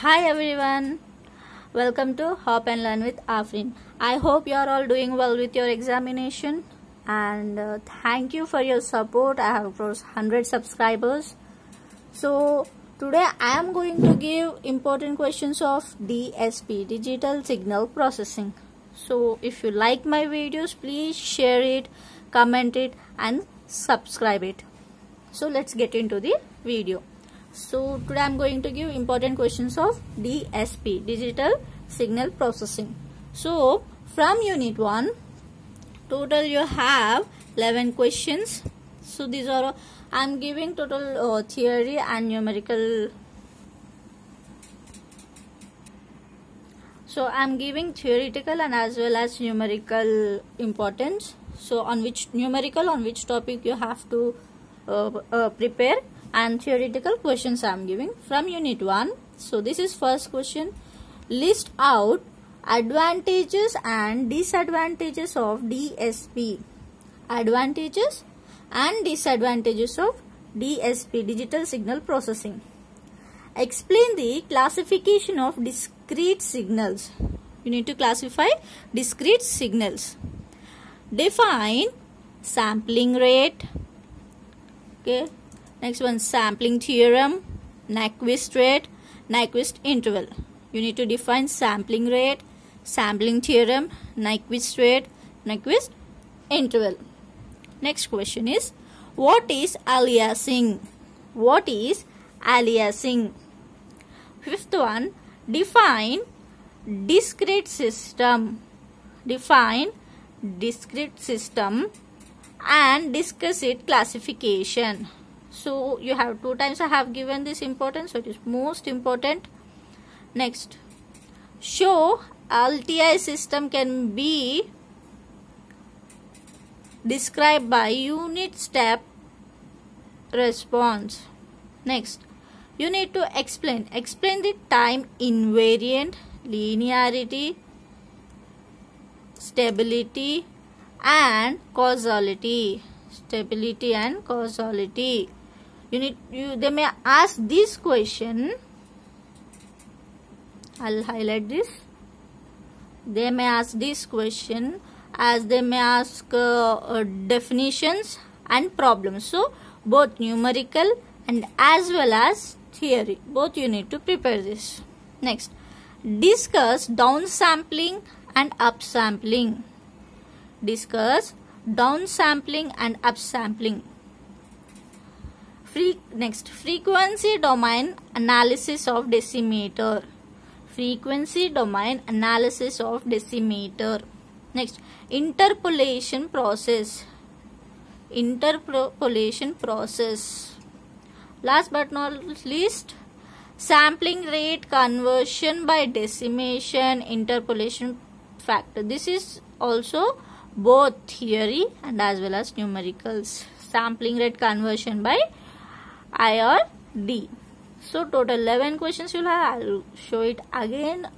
Hi everyone. Welcome to Hop and Learn with Afreen. I hope you are all doing well with your examination and uh, thank you for your support. I have crossed 100 subscribers. So today I am going to give important questions of DSP digital signal processing. So if you like my videos please share it, comment it and subscribe it. So let's get into the video. So today I'm going to give important questions of DSP, Digital Signal Processing. So from unit 1, total you have 11 questions. So these are, I'm giving total uh, theory and numerical. So I'm giving theoretical and as well as numerical importance. So on which numerical, on which topic you have to uh, uh, prepare and theoretical questions I am giving from unit 1. So this is first question. List out advantages and disadvantages of DSP. Advantages and disadvantages of DSP digital signal processing. Explain the classification of discrete signals. You need to classify discrete signals. Define sampling rate. Okay Next one sampling theorem, Nyquist rate, Nyquist interval. You need to define sampling rate, sampling theorem, Nyquist rate, Nyquist interval. Next question is what is aliasing? What is aliasing? Fifth one define discrete system. Define discrete system and discuss its classification so you have two times I have given this importance so it is most important. Next. Show LTI system can be described by unit step response. Next. You need to explain. Explain the time invariant linearity stability and causality. Stability and causality you need you they may ask this question. I'll highlight this. They may ask this question as they may ask uh, uh, definitions and problems. So both numerical and as well as theory. Both you need to prepare this. Next discuss downsampling and upsampling. Discuss downsampling and upsampling Fre next, frequency domain analysis of decimator. Frequency domain analysis of decimator. Next, interpolation process. Interpolation process. Last but not least, sampling rate conversion by decimation interpolation factor. This is also both theory and as well as numericals. Sampling rate conversion by I or D. So total 11 questions you'll have. I'll show it again.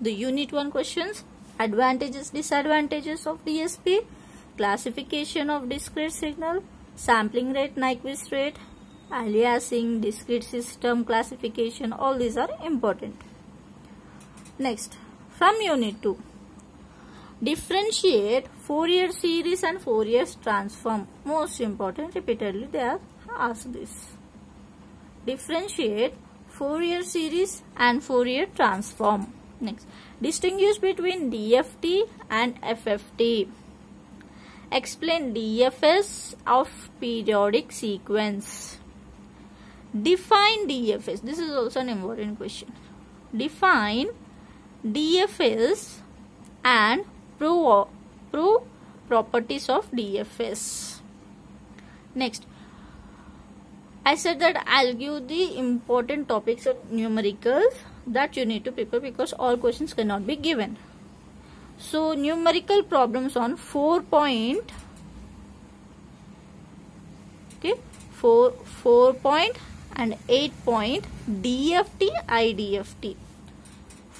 The unit 1 questions. Advantages, disadvantages of DSP. Classification of discrete signal. Sampling rate, Nyquist rate. Aliasing, discrete system, classification. All these are important. Next, from unit 2. Differentiate Fourier series and Fourier transform. Most important, repeatedly they are asked this differentiate Fourier series and Fourier transform. Next, distinguish between DFT and FFT. Explain DFS of periodic sequence. Define DFS. This is also an important question. Define DFS and prove, prove properties of DFS. Next, I said that I'll give the important topics of numericals that you need to prepare because all questions cannot be given. So numerical problems on 4 point okay 4 4 point and 8 point DFT IDFT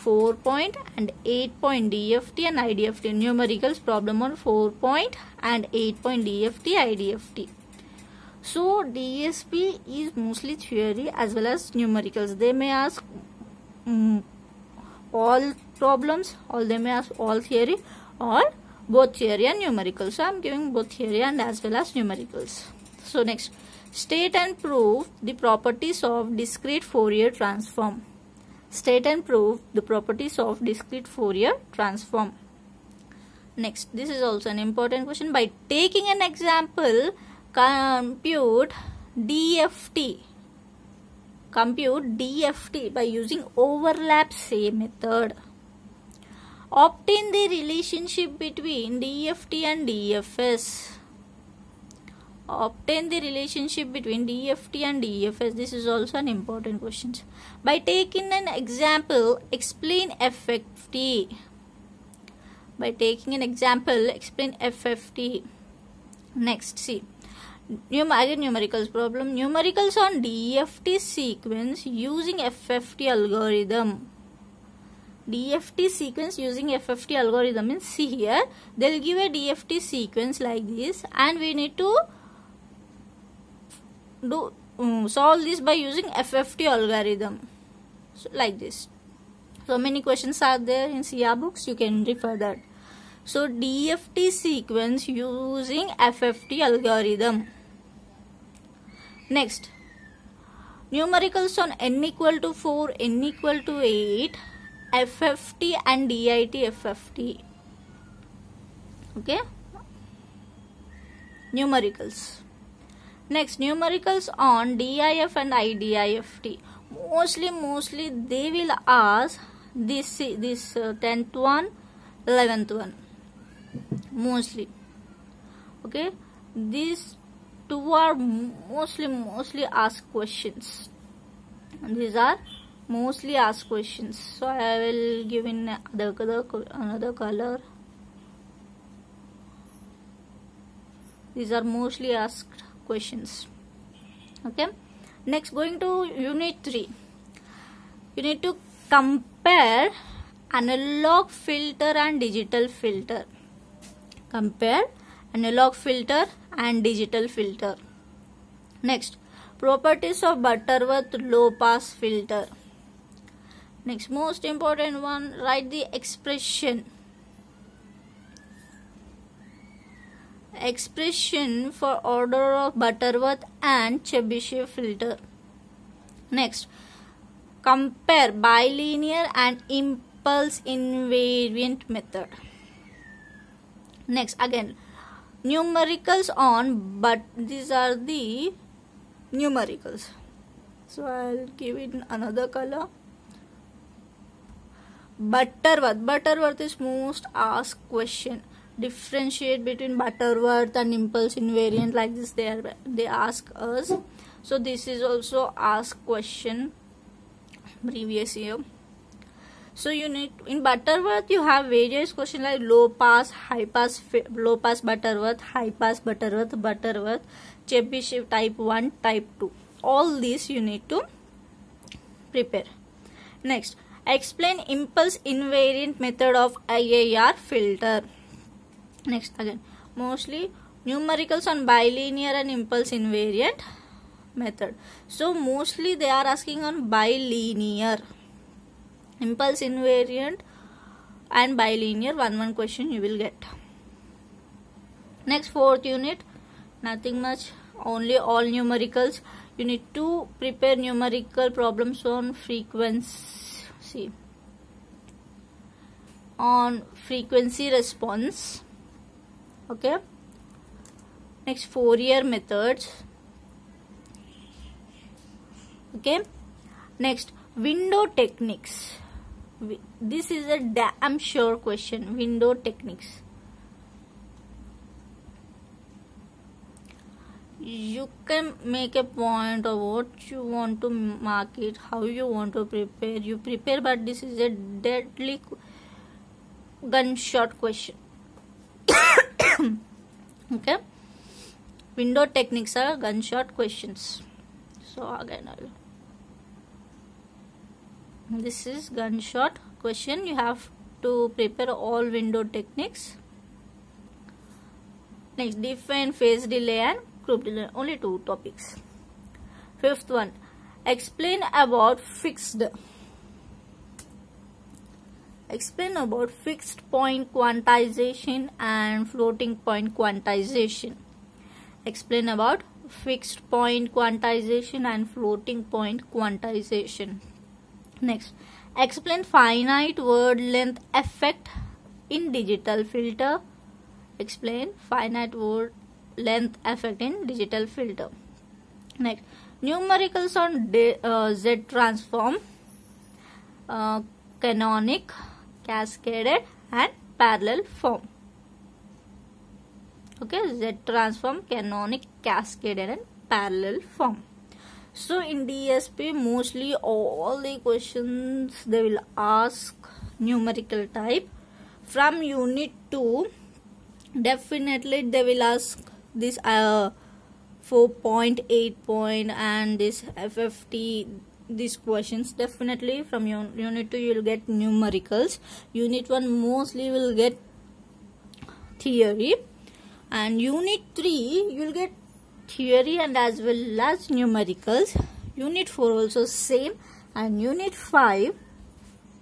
4 point and 8 point DFT and IDFT numericals problem on 4 point and 8 point DFT IDFT so DSP is mostly theory as well as numericals. They may ask mm, all problems all they may ask all theory or both theory and numerical so i'm giving both theory and as well as numericals. So next. State and prove the properties of discrete fourier transform. State and prove the properties of discrete fourier transform. Next. This is also an important question. By taking an example compute dft compute dft by using overlap save method. Obtain the relationship between dft and dfs obtain the relationship between dft and dfs this is also an important question. By taking an example explain fft by taking an example explain fft next see Num again numericals problem. Numericals on dft sequence using fft algorithm. DFT sequence using FFT algorithm means see here they'll give a DFT sequence like this and we need to do um, solve this by using FFT algorithm. So, like this. So many questions are there in CR books. You can refer that. So DFT sequence using FFT algorithm next. Numericals on n equal to 4 n equal to 8 FFT and DIT FFT okay? Numericals. Next numericals on DIF and IDIFT mostly mostly they will ask this this uh, 10th one 11th one. Mostly. Okay? These two are mostly mostly asked questions. These are mostly asked questions. So i will give in another, another color. These are mostly asked questions. Okay? Next going to unit 3 you need to compare analog filter and digital filter. Compare analog filter and digital filter. Next properties of butterworth low pass filter. Next most important one write the expression. Expression for order of butterworth and chebyshev filter. Next compare bilinear and impulse invariant method. Next again numericals on but these are the numericals so i'll give it another color Butterworth. Butterworth is most asked question. Differentiate between Butterworth and impulse invariant like this. They are they ask us. So this is also asked question previous year. So you need in Butterworth you have various questions like low pass, high pass, low pass Butterworth, high pass Butterworth, Butterworth, Chebyshev type 1, type 2. All these you need to prepare. Next, Explain impulse invariant method of IIR filter. Next again, mostly numericals on bilinear and impulse invariant method. So mostly they are asking on bilinear. Impulse invariant and bilinear one one question you will get. Next fourth unit, nothing much, only all numericals. You need to prepare numerical problems on frequency on frequency response okay next Fourier methods okay next window techniques this is a damn sure question. Window techniques. You can make a point of what you want to mark it how you want to prepare. You prepare but this is a deadly gunshot question. Okay? Window techniques are gunshot questions. So again I'll this is gunshot question. You have to prepare all window techniques. Next define phase delay and group delay. Only two topics. Fifth one, explain about fixed. Explain about fixed point quantization and floating point quantization. Explain about fixed point quantization and floating point quantization next. Explain finite word length effect in digital filter. Explain finite word length effect in digital filter. Next. Numericals on uh, z transform uh, canonic cascaded and parallel form. Okay z transform canonic cascaded and parallel form so in dsp mostly all the questions they will ask numerical type. From unit 2 definitely they will ask this uh, 4.8 point and this fft these questions. Definitely from unit 2 you will get numericals. Unit 1 mostly will get theory. And unit 3 you will get theory and as well as numericals. Unit 4 also same and unit 5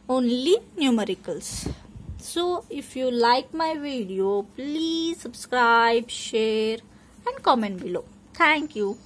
only numericals. So if you like my video please subscribe share and comment below. Thank you